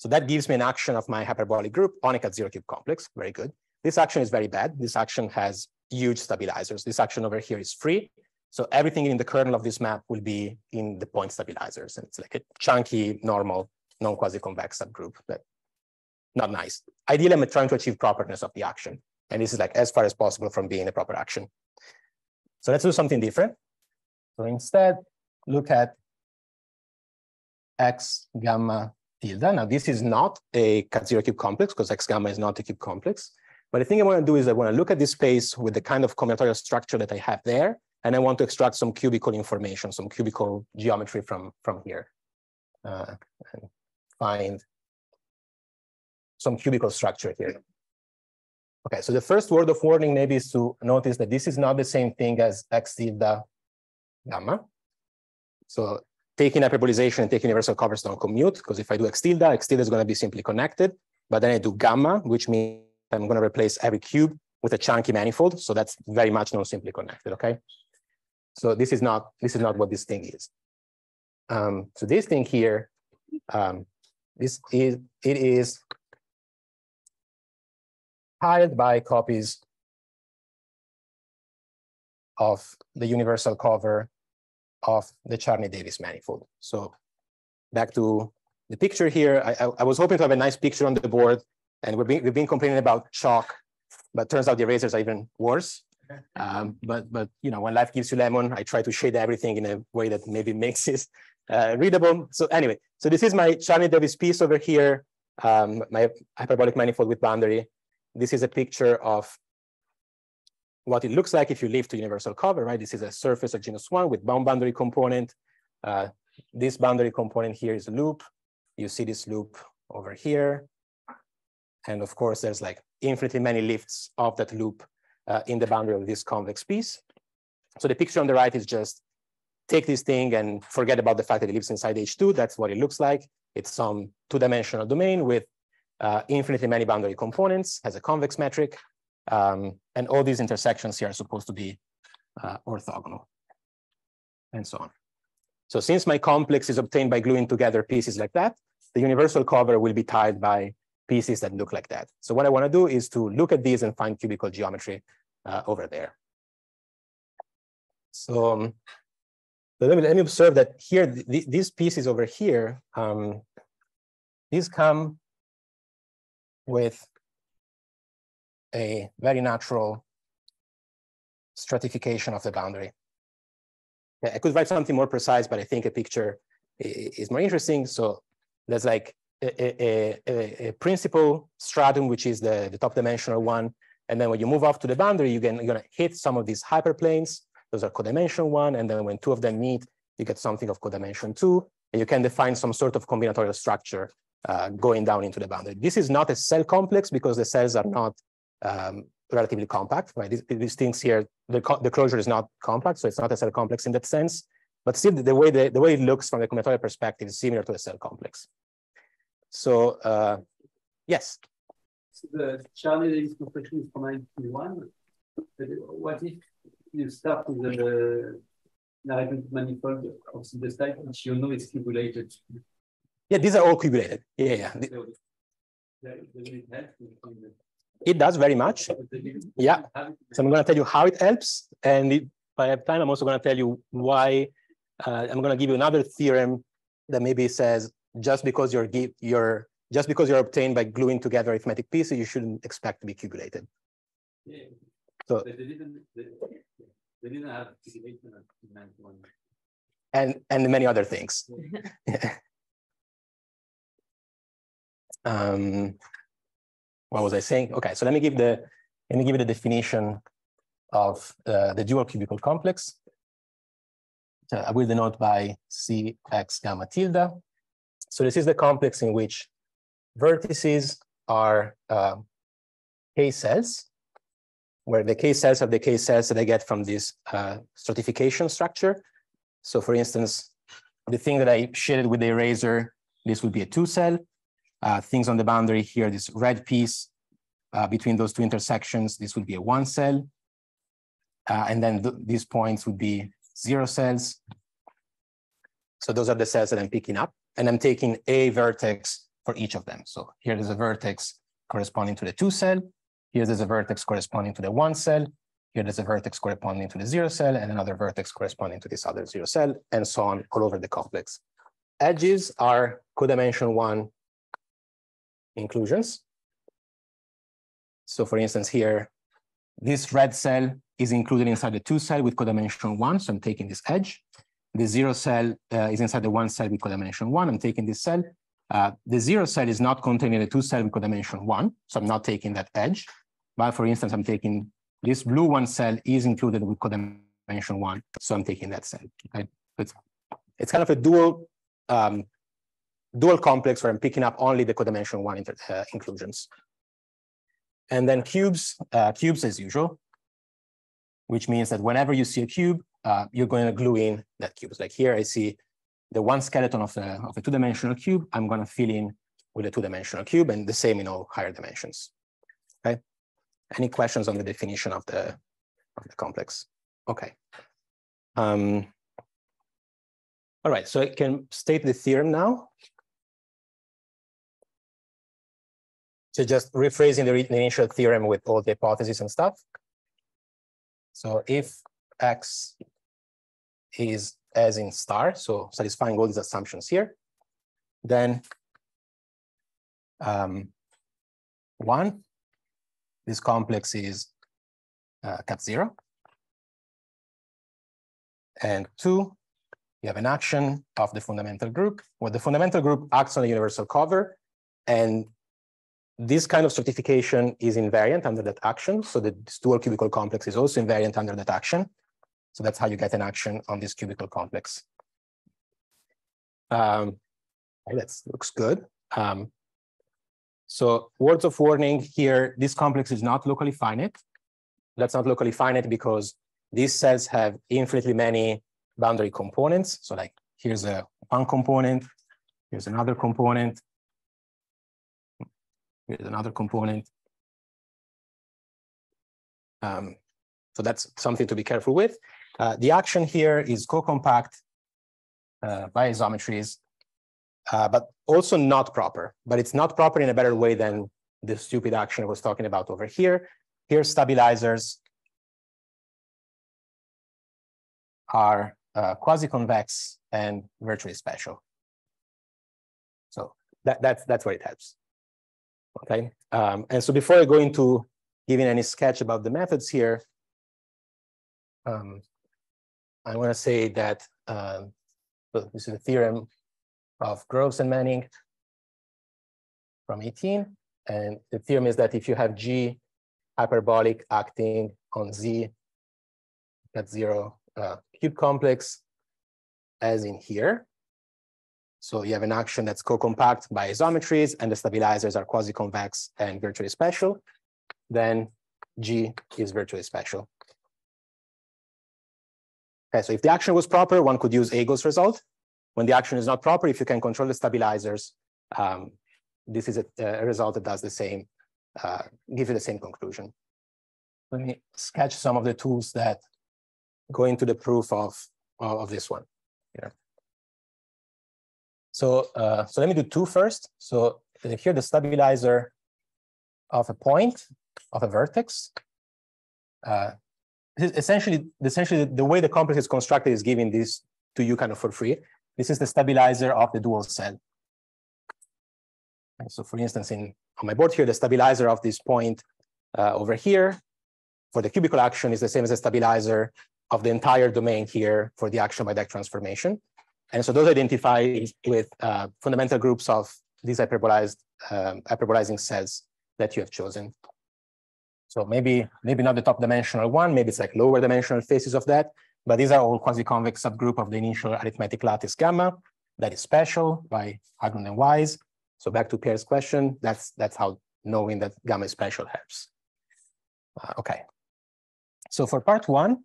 So that gives me an action of my hyperbolic group on a cat zero cube complex. Very good. This action is very bad. This action has huge stabilizers. This action over here is free. So everything in the kernel of this map will be in the point stabilizers. And it's like a chunky, normal, non-quasi-convex subgroup that not nice. Ideally, I'm trying to achieve properness of the action. And this is like as far as possible from being a proper action. So let's do something different. So instead, look at x gamma tilde. Now, this is not a cat zero cube complex because x gamma is not a cube complex. But the thing I want to do is I want to look at this space with the kind of combinatorial structure that I have there. And I want to extract some cubical information, some cubical geometry from, from here. Uh, and find some cubical structure here. Okay, so the first word of warning maybe is to notice that this is not the same thing as x tilde gamma. So taking hyperbolization and taking universal covers don't commute, because if I do x tilde, x tilde is going to be simply connected. But then I do gamma, which means I'm going to replace every cube with a chunky manifold. So that's very much non-simply connected, okay? So this is not this is not what this thing is. Um, so this thing here um, this is, it is tiled by copies of the universal cover of the Charney-Davis manifold. So back to the picture here, I, I, I was hoping to have a nice picture on the board and we've been, we've been complaining about chalk, but turns out the erasers are even worse. Um, but, but, you know, when life gives you lemon, I try to shade everything in a way that maybe makes it uh, readable. So anyway, so this is my Charney-Davis piece over here, um, my hyperbolic manifold with boundary. This is a picture of what it looks like if you leave to universal cover, right? This is a surface of genus one with bound boundary component. Uh, this boundary component here is a loop. You see this loop over here. And of course, there's like infinitely many lifts of that loop uh, in the boundary of this convex piece. So the picture on the right is just take this thing and forget about the fact that it lives inside H2. That's what it looks like. It's some two-dimensional domain with uh, infinitely many boundary components, has a convex metric, um, and all these intersections here are supposed to be uh, orthogonal, and so on. So since my complex is obtained by gluing together pieces like that, the universal cover will be tied by pieces that look like that. So what I want to do is to look at these and find cubical geometry uh, over there. So, um, let, me, let me observe that here, th these pieces over here, um, these come with a very natural stratification of the boundary. I could write something more precise, but I think a picture is more interesting. So there's like a, a, a, principal stratum, which is the, the top dimensional one. And then when you move off to the boundary, you you're gonna hit some of these hyperplanes. Those are codimension one. And then when two of them meet, you get something of codimension two. And you can define some sort of combinatorial structure uh, going down into the boundary. This is not a cell complex because the cells are not um, relatively compact, right? These, these things here, the, the closure is not compact, so it's not a cell complex in that sense. But still, the way the, the way it looks from the combinatorial perspective is similar to a cell complex. So uh, yes. So the Charney construction is from 1921. What if you start with the narrative manifold of the type, which you know is cubulated? Yeah, these are all cubulated. Yeah, yeah. It does very much. Yeah. So I'm going to tell you how it helps. And if I have time, I'm also going to tell you why. Uh, I'm going to give you another theorem that maybe says just because you're, you're just because you're obtained by gluing together arithmetic pieces, you shouldn't expect to be cubulated. Yeah. So they didn't, they, they didn't have and and many other things. um, what was I saying? Okay, so let me give the let me give you the definition of uh, the dual cubical complex. I will denote by Cx gamma tilde. So this is the complex in which vertices are uh, K cells, where the K cells are the K cells that I get from this uh, stratification structure. So for instance, the thing that I shaded with the eraser, this would be a two cell. Uh, things on the boundary here, this red piece uh, between those two intersections, this would be a one cell. Uh, and then th these points would be zero cells. So those are the cells that I'm picking up. And I'm taking a vertex for each of them. So here there's a vertex corresponding to the two cell. Here there's a vertex corresponding to the one cell. Here there's a vertex corresponding to the zero cell and another vertex corresponding to this other zero cell and so on all over the complex. Edges are codimension one inclusions. So for instance, here, this red cell is included inside the two cell with codimension one. So I'm taking this edge. The zero cell uh, is inside the one cell with codimension one. I'm taking this cell. Uh, the zero cell is not contained in the two cell with codimension one. So I'm not taking that edge. But for instance, I'm taking this blue one cell is included with codimension one. So I'm taking that cell. Okay? It's, it's kind of a dual um, dual complex where I'm picking up only the codimension one uh, inclusions. And then cubes, uh, cubes as usual, which means that whenever you see a cube, uh, you're going to glue in that cube. Like here, I see the one skeleton of a, of a two-dimensional cube. I'm going to fill in with a two-dimensional cube, and the same in all higher dimensions. Okay. Any questions on the definition of the of the complex? Okay. Um, all right. So I can state the theorem now. So just rephrasing the, the initial theorem with all the hypotheses and stuff. So if X is as in star, so satisfying all these assumptions here, then um, one, this complex is uh, cat zero. And two, you have an action of the fundamental group, where the fundamental group acts on a universal cover. And this kind of stratification is invariant under that action. So the dual cubical complex is also invariant under that action. So that's how you get an action on this cubical complex. Um, that looks good. Um, so words of warning here, this complex is not locally finite. That's not locally finite because these cells have infinitely many boundary components. So like here's a one component, here's another component, here's another component. Um, so that's something to be careful with. Uh, the action here is co-compact uh, by isometries, uh, but also not proper. But it's not proper in a better way than the stupid action I was talking about over here. Here, stabilizers are uh, quasi-convex and virtually special. So that, that's, that's where it helps. Okay, um, and so before I go into giving any sketch about the methods here, um, I want to say that um, this is a theorem of Groves and Manning from 18. And the theorem is that if you have G hyperbolic acting on Z at zero uh, cube complex, as in here, so you have an action that's co-compact by isometries and the stabilizers are quasi-convex and virtually special, then G is virtually special. Okay, so if the action was proper, one could use Agol's result. When the action is not proper, if you can control the stabilizers, um, this is a, a, result that does the same, uh, give you the same conclusion. Let me sketch some of the tools that go into the proof of, of this one. So, uh, so let me do two first. So here the stabilizer of a point of a vertex. Uh, essentially, essentially the way the complex is constructed is giving this to you kind of for free. This is the stabilizer of the dual cell. And so for instance, in on my board here, the stabilizer of this point uh, over here for the cubical action is the same as the stabilizer of the entire domain here for the action by deck transformation. And so those identify with uh, fundamental groups of these hyperbolized um, hyperbolizing cells that you have chosen. So maybe, maybe not the top dimensional one, maybe it's like lower dimensional faces of that, but these are all quasi-convex subgroup of the initial arithmetic lattice gamma that is special by Haglund and Wise. So back to Pierre's question, that's, that's how knowing that gamma is special helps. Uh, okay. So for part one,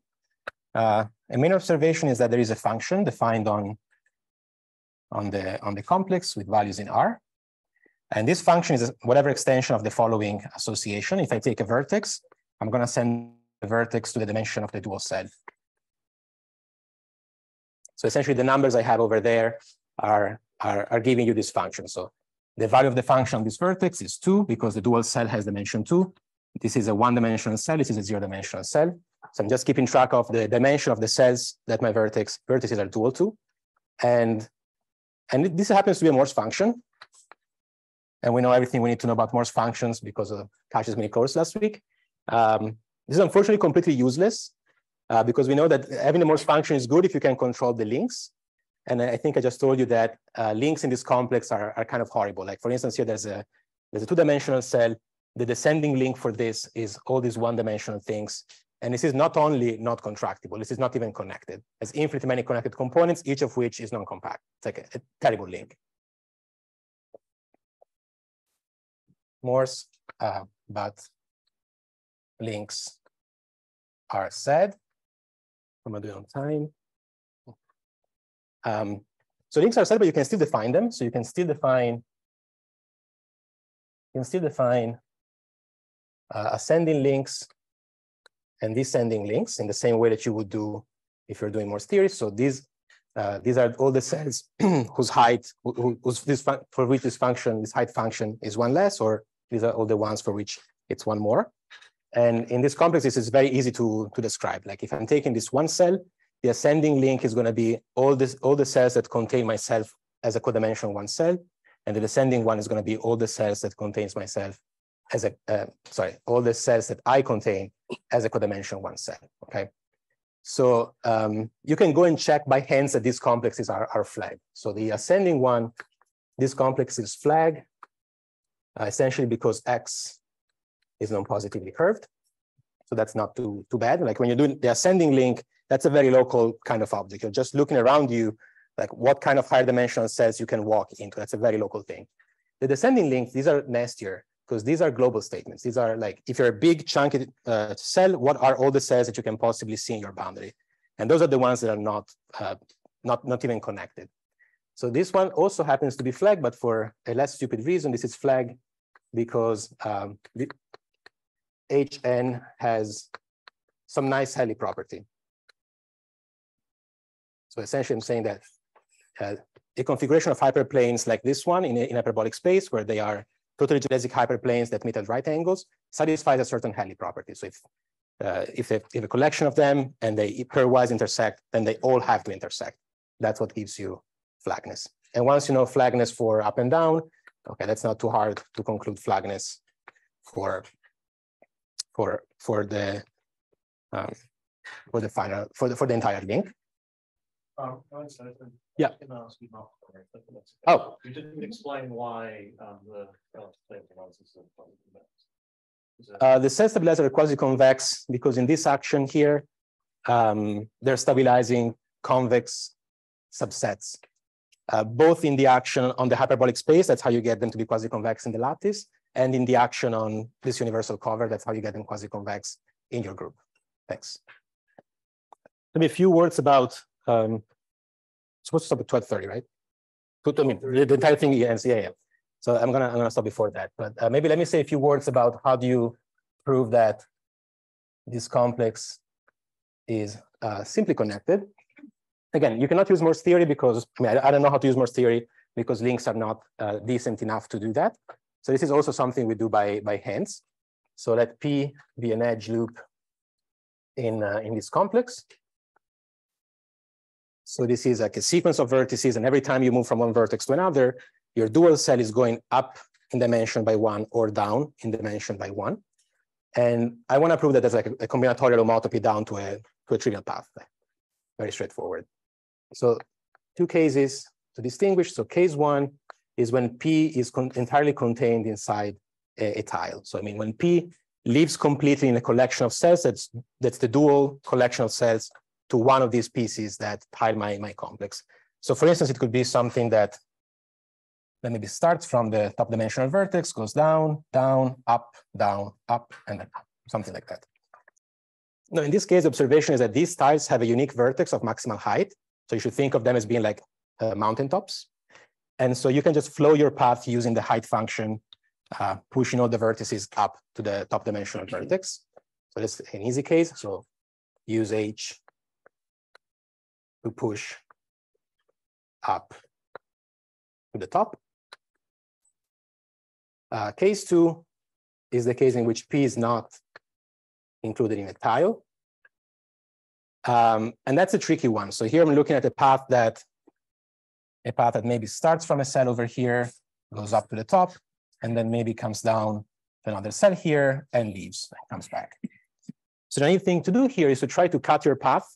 uh, a main observation is that there is a function defined on, on, the, on the complex with values in R. And this function is whatever extension of the following association. If I take a vertex, I'm going to send the vertex to the dimension of the dual cell. So essentially the numbers I have over there are, are, are giving you this function. So the value of the function of this vertex is two because the dual cell has dimension two. This is a one dimensional cell, this is a zero dimensional cell. So I'm just keeping track of the dimension of the cells that my vertex vertices are dual to. And, and this happens to be a Morse function. And we know everything we need to know about Morse functions because of Kash's mini course last week. Um, this is unfortunately completely useless uh, because we know that having a Morse function is good if you can control the links. And I think I just told you that uh, links in this complex are, are kind of horrible. Like for instance, here there's a there's a two-dimensional cell. The descending link for this is all these one-dimensional things. And this is not only not contractible, this is not even connected. There's infinitely many connected components, each of which is non-compact. It's like a, a terrible link. Morse, uh, but links are said. I'm gonna do it on time. Um, so links are said, but you can still define them. So you can still define, you can still define uh, ascending links and descending links in the same way that you would do if you're doing Morse theory. So these uh, these are all the cells whose height, who, whose this for which this function, this height function is one less, or These are all the ones for which it's one more. And in this complex, this is very easy to, to describe. Like if I'm taking this one cell, the ascending link is going to be all this all the cells that contain myself as a codimension one cell, and the descending one is going to be all the cells that contains myself as a uh, sorry all the cells that I contain as a codimension one cell. Okay, so um, you can go and check by hands that these complexes are are flagged. So the ascending one, this complex is flagged uh, essentially because X is non-positively curved. So that's not too too bad. Like when you're doing the ascending link, that's a very local kind of object. You're just looking around you, like what kind of higher dimensional cells you can walk into. That's a very local thing. The descending links, these are nastier because these are global statements. These are like, if you're a big chunky uh, cell, what are all the cells that you can possibly see in your boundary? And those are the ones that are not, uh, not, not even connected. So this one also happens to be flagged, but for a less stupid reason, this is flagged because um, HN has some nice Helly property. So essentially, I'm saying that uh, a configuration of hyperplanes like this one in, in hyperbolic space, where they are totally geodesic hyperplanes that meet at right angles, satisfies a certain Helly property. So if uh, if, a, if a collection of them and they pairwise intersect, then they all have to intersect. That's what gives you flagness. And once you know flagness for up and down, okay, that's not too hard to conclude flagness for for for the um, for the final for the for the entire link. Um. Yeah. Can I ask you about- Oh. You didn't explain why, um, the. stabilizers are convex. Is it- Uh, the cell stabilizers are quasi-convex because in this action here, um, they're stabilizing convex subsets. Uh, both in the action on the hyperbolic space, that's how you get them to be quasi-convex in the lattice, and in the action on this universal cover, that's how you get them quasi-convex in your group. Thanks. Maybe a few words about, um, supposed to stop at twelve thirty, right? I mean, the, the entire thing ends, yeah, yeah. So I'm gonna, I'm gonna stop before that, but uh, maybe let me say a few words about how do you prove that this complex is uh, simply connected. Again, you cannot use Morse theory because, I mean, I, I don't know how to use Morse theory because links are not uh, decent enough to do that. So this is also something we do by, by hands. So let P be an edge loop in, uh, in this complex. So this is like a sequence of vertices, and every time you move from one vertex to another, your dual cell is going up in dimension by one or down in dimension by one. And I want to prove that there's like a, combinatorial homotopy down to a, to a trivial path. Very straightforward. So two cases to distinguish. So case one is when P is con entirely contained inside a, a, tile. So I mean, when P lives completely in a collection of cells, that's, that's the dual collection of cells to one of these pieces that tile my, my complex. So for instance, it could be something that that maybe starts from the top dimensional vertex, goes down, down, up, down, up, and then up, something like that. Now, in this case, the observation is that these tiles have a unique vertex of maximal height. So you should think of them as being like uh, mountaintops. And so you can just flow your path using the height function, uh, pushing all the vertices up to the top dimensional vertex. So this is an easy case. So use H to push up to the top. Uh, case two is the case in which P is not included in a tile. Um, and that's a tricky one. So here I'm looking at a path that a path that maybe starts from a cell over here, goes up to the top, and then maybe comes down to another cell here and leaves and comes back. So the only thing to do here is to try to cut your path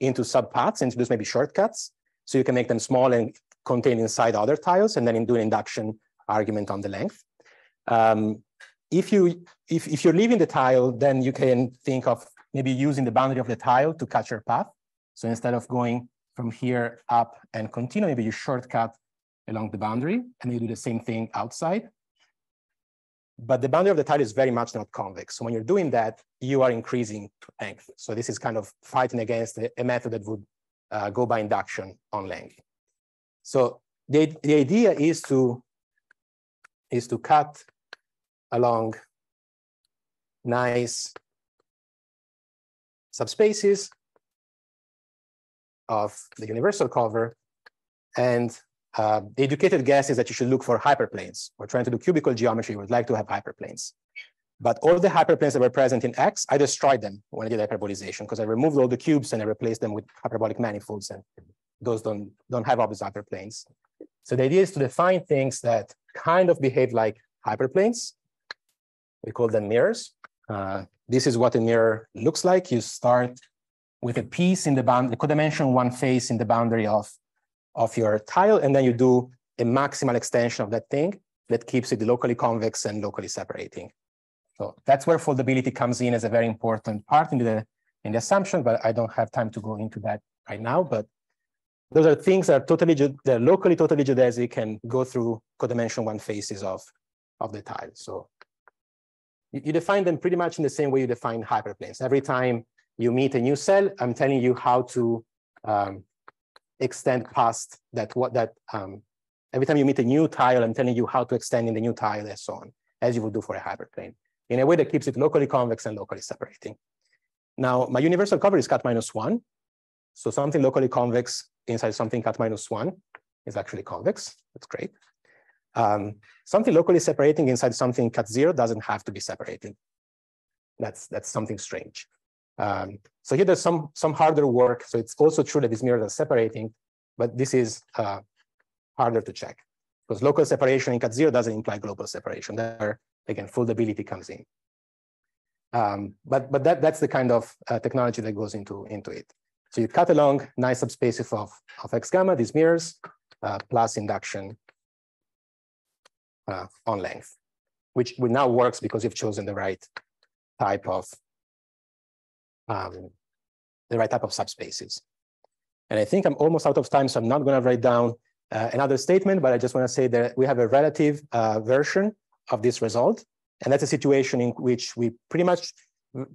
into subpaths, introduce maybe shortcuts, so you can make them small and contain inside other tiles, and then do an induction argument on the length. Um, if you if, if you're leaving the tile, then you can think of maybe using the boundary of the tile to cut your path. So instead of going from here up and continue, maybe you shortcut along the boundary and you do the same thing outside. But the boundary of the tile is very much not convex. So when you're doing that, you are increasing length. So this is kind of fighting against a, method that would uh, go by induction on length. So the, the idea is to, is to cut along nice subspaces of the universal cover and uh, the educated guess is that you should look for hyperplanes. We're trying to do cubical geometry. We would like to have hyperplanes. But all the hyperplanes that were present in X, I destroyed them when I did hyperbolization because I removed all the cubes and I replaced them with hyperbolic manifolds and those don't, don't have obvious hyperplanes. So the idea is to define things that kind of behave like hyperplanes. We call them mirrors. Uh, this is what a mirror looks like. You start with a piece in the bound, the codimension one face in the boundary of, of your tile, and then you do a maximal extension of that thing that keeps it locally convex and locally separating. So that's where foldability comes in as a very important part in the in the assumption, but I don't have time to go into that right now. But those are things that are totally they're locally totally geodesic and go through codimension one faces of of the tile. So you, you define them pretty much in the same way you define hyperplanes. Every time you meet a new cell, I'm telling you how to um, extend past that what that um, every time you meet a new tile, I'm telling you how to extend in the new tile and so on, as you would do for a hyperplane, in a way that keeps it locally convex and locally separating. Now, my universal cover is cat minus one. So something locally convex inside something cat minus one is actually convex. That's great. Um, something locally separating inside something cat zero doesn't have to be separated. That's, that's something strange. Um, so here there's some, some harder work. So it's also true that these mirrors are separating, but this is uh, harder to check because local separation in cat zero doesn't imply global separation. There, again, foldability comes in. Um, but but that, that's the kind of uh, technology that goes into, into it. So you cut along nice subspaces of, of X gamma, these mirrors, uh, plus induction uh, on length, which now works because you've chosen the right type of um, the right type of subspaces. And I think I'm almost out of time, so I'm not going to write down uh, another statement, but I just want to say that we have a relative uh, version of this result. And that's a situation in which we pretty much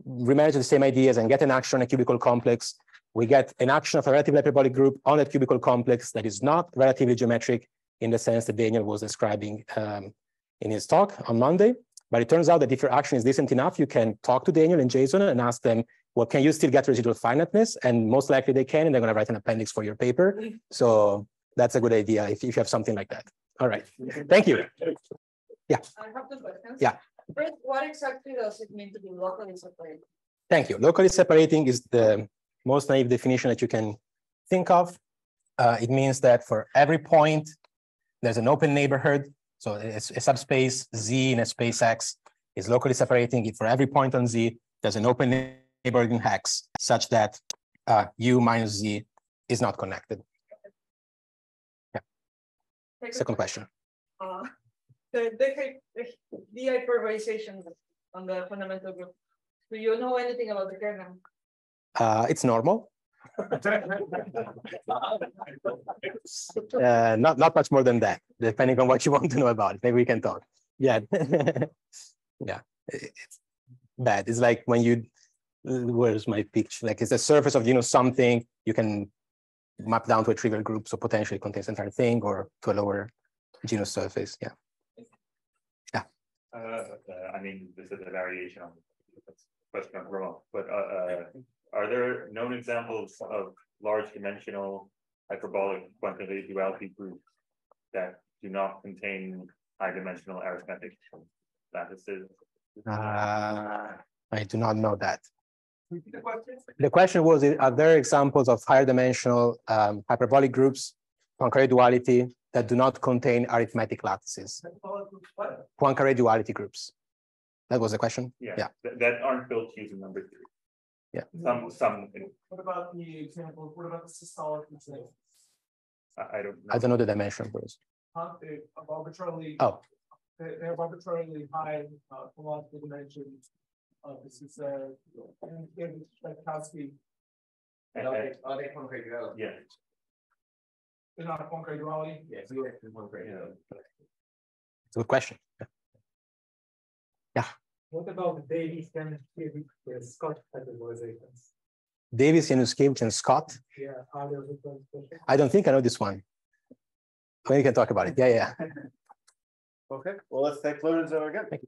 remanage the same ideas and get an action on a cubical complex. We get an action of a relative hyperbolic group on that cubical complex that is not relatively geometric in the sense that Daniel was describing um, in his talk on Monday. But it turns out that if your action is decent enough, you can talk to Daniel and Jason and ask them, well, can you still get residual finiteness? And most likely they can, and they're going to write an appendix for your paper. So that's a good idea if, if you have something like that. All right. Thank you. Yeah. I have two questions. Yeah. First, what exactly does it mean to be locally separated? Thank you. Locally separating is the most naive definition that you can think of. Uh, it means that for every point, there's an open neighborhood. So it's a subspace Z in a space X is locally separating it for every point on Z. There's an open neighborhood in hex such that uh, U minus Z is not connected. Yeah. Second question. Uh, the, the, the, the hyperbolization on the fundamental group. Do you know anything about the kernel? Uh, it's normal. uh, not not much more than that, depending on what you want to know about it. Maybe we can talk. Yeah, yeah, it's bad. It's like when you where's my picture? Like it's the surface of you know something you can map down to a trivial group, so potentially contains the entire thing, or to a lower genus surface. Yeah. Yeah. Uh, I mean, this is a variation on the question of wrong, but uh, uh, are there known examples of large dimensional hyperbolic quantitative duality groups that do not contain high dimensional arithmetic lattices? Uh, I do not know that. The question? The question was, are there examples of higher dimensional um, hyperbolic groups, Poincare duality, that do not contain arithmetic lattices? Poincare duality groups. That was the question? Yeah, Yeah. that, that aren't built using number theory. Yeah. Some, some, What about the example, what about the systolic examples? I, I don't. Know. I don't know the dimension for this. Huh, they have arbitrarily. Oh. They, they have arbitrarily high, uh, philosophical dimensions. Uh, this is, uh, in, in Tchaikovsky, And- and- Are they concrete development? Yeah, they're not a concrete duality. Yes, we are concrete development. It's a good question. Yeah. What about the Davis and the Scott categorizations? Davis, Januszkiewicz, and Scott. Yeah, are there different? I don't think I know this one. Maybe we can talk about it. Yeah, yeah. Okay, well, let's thank Lorenzo again. Thank you.